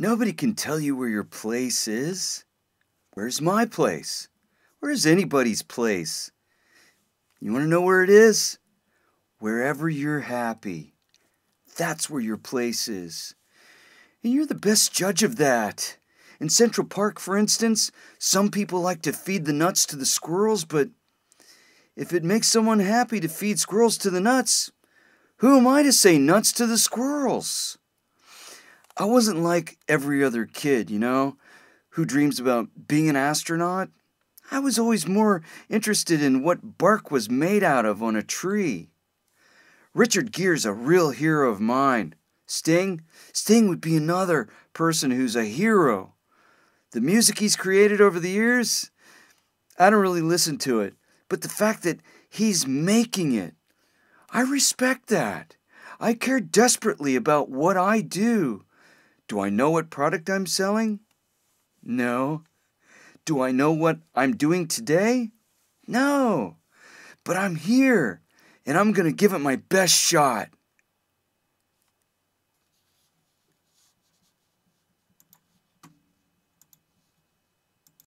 Nobody can tell you where your place is. Where's my place? Where's anybody's place? You want to know where it is? Wherever you're happy. That's where your place is. And you're the best judge of that. In Central Park, for instance, some people like to feed the nuts to the squirrels, but if it makes someone happy to feed squirrels to the nuts, who am I to say nuts to the squirrels? I wasn't like every other kid, you know, who dreams about being an astronaut. I was always more interested in what bark was made out of on a tree. Richard Gere's a real hero of mine. Sting? Sting would be another person who's a hero. The music he's created over the years, I don't really listen to it, but the fact that he's making it, I respect that. I care desperately about what I do. Do I know what product I'm selling? No. Do I know what I'm doing today? No. But I'm here, and I'm going to give it my best shot.